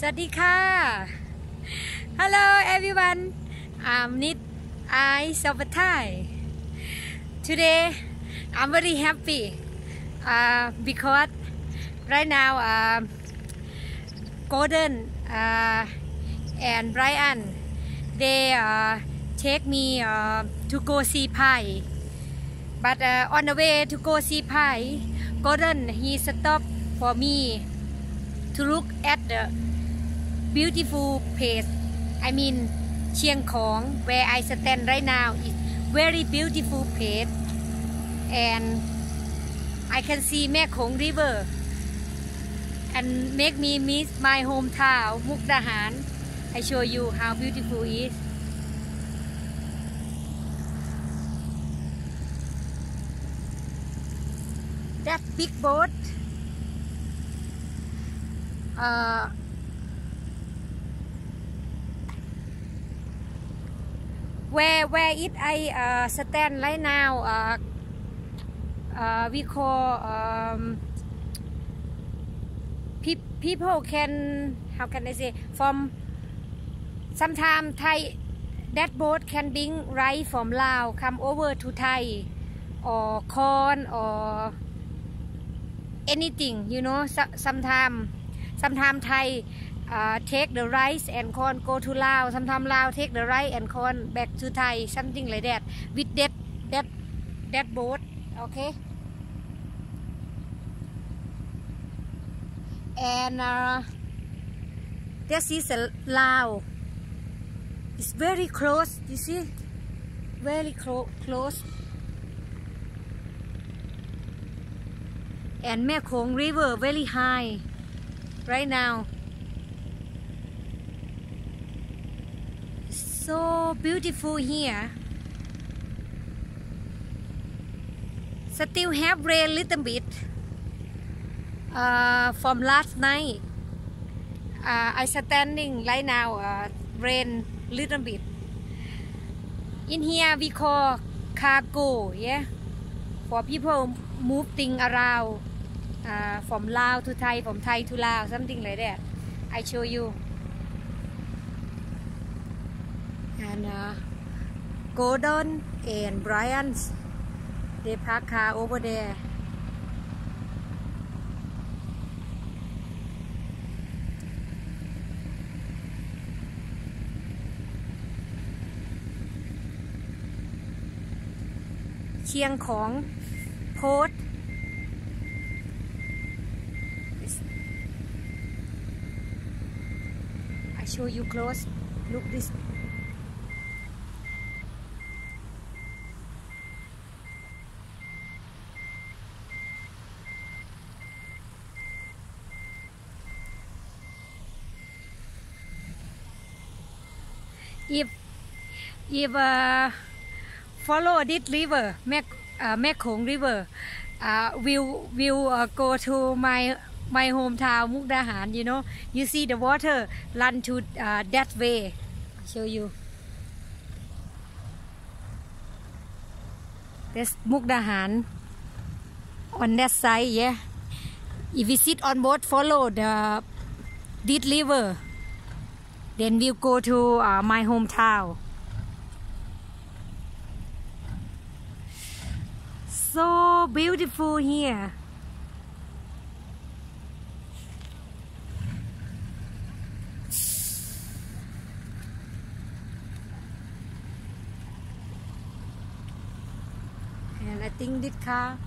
สวัสดีค่ะ Hello everyone I'm Nit I Sabatai Today I'm very happy uh, because right now uh, Golden uh, and Brian they uh, take me uh, to go see pie but uh, on the way to go see pie Golden he stopped for me to look at the beautiful place. I mean, Chiang Khong, where I stand right now, is very beautiful place, and I can see Mae Khong River, and make me miss my hometown, Mukdahan. I show you how beautiful it is. That big boat uh, where where it I uh, stand right now uh, uh, we call um, pe people can how can I say from sometimes Thai that boat can bring rice from Lao come over to Thai or corn or anything you know so, sometimes sometimes Thai uh, take the rice and corn go to Lao. Sometimes Lao take the rice and corn back to Thai, something like that. With that that that boat, okay. And uh, this is a Lao. It's very close. You see, very clo close. And Mekong River very high right now. So beautiful here. Still have rain little bit uh, from last night. Uh, I standing right now. Uh, rain little bit. In here we call cargo. Yeah, for people move thing around uh, from Lao to Thai, from Thai to Lao, something like that. I show you. And uh, Gordon and Brian's, they park car over there. Chiang Khong Port I show you close. Look this. If if uh, follow this river, uh, Mae Khong River, uh, will will uh, go to my my hometown Mukdahan you know. You see the water run to uh, that way. I'll show you. That's Mukdahan on that side yeah. If we sit on boat follow the this river then we'll go to uh, my hometown. So beautiful here. And I think this car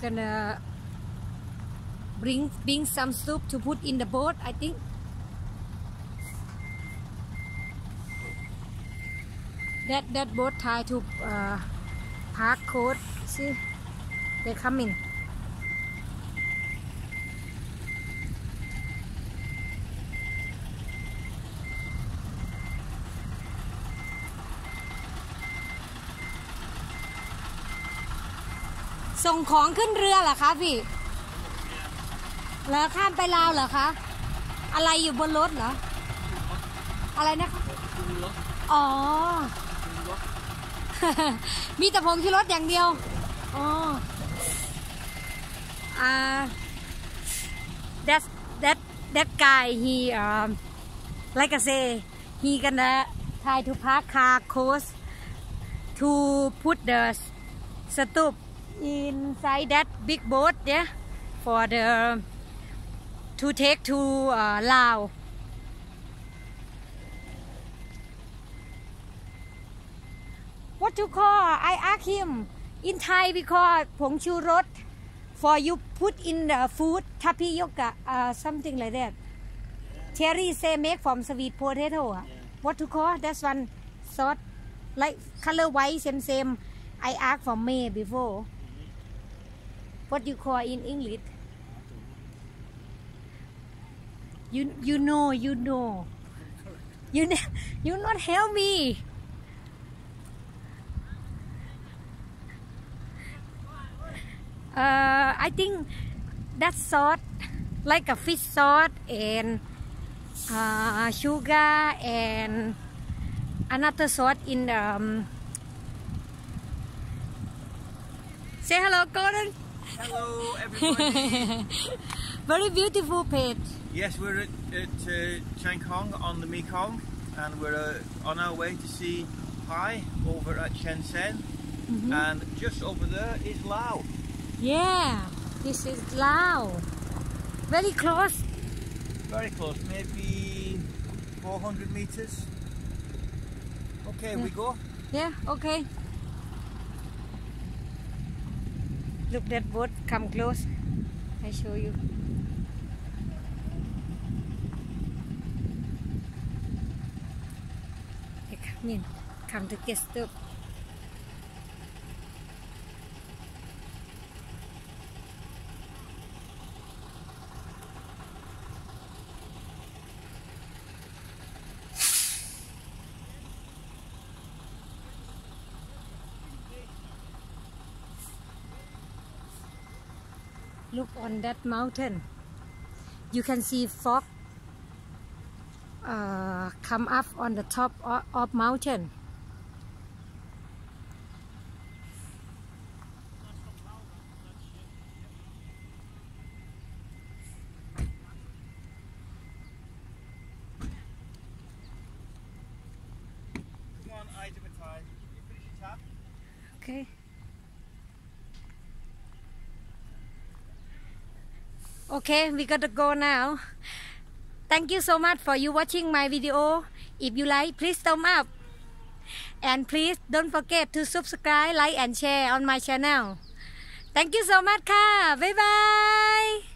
gonna bring bring some soup to put in the boat I think that that boat tied to uh, park code see they coming ส่งของขึ้นเรือเหรอคะพี่ เหรอข้ามไปลาวเหรอคะ อะไรอยู่บนรถเหรอ อะไรนะคะอ๋อ มีแต่ผงชูรสอย่างเดียว อ๋อ อ่า that that that guy he um, like I say he gonna try to park car close to put the stup inside that big boat yeah for the to take to uh, Laos. What to call? I ask him in Thai we call Pong Chu Rot for you put in the food tapioca uh, something like that. Cherry, say make from sweet potato. Uh. Yeah. What to call? That's one sort like color white same same. I ask for May before. Mm-hmm. What you call in English? You you know you know. You you not help me. Uh, I think that salt like a fish salt and uh, sugar and another salt in the um, say hello Gordon. Hello, everybody. very beautiful page yes, we're at, at uh, Chiang Kong on the Mekong, and we're uh, on our way to see Pai over at Chiang Saen. Mhm. And just over there is Lao. yeah this is Lao very close Very close, maybe 400 meters. Okay, we go. Yeah, okay. Look that boat come close. I show you. In, come to get stuff. Look on that mountain. You can see fog uh, come up on the top of, of mountain. Okay. Okay, we gotta go now. Thank you so much for you watching my video. If you like, please thumb up. And please don't forget to subscribe, like and share on my channel. Thank you so much ค่ะ บ๊ายบาย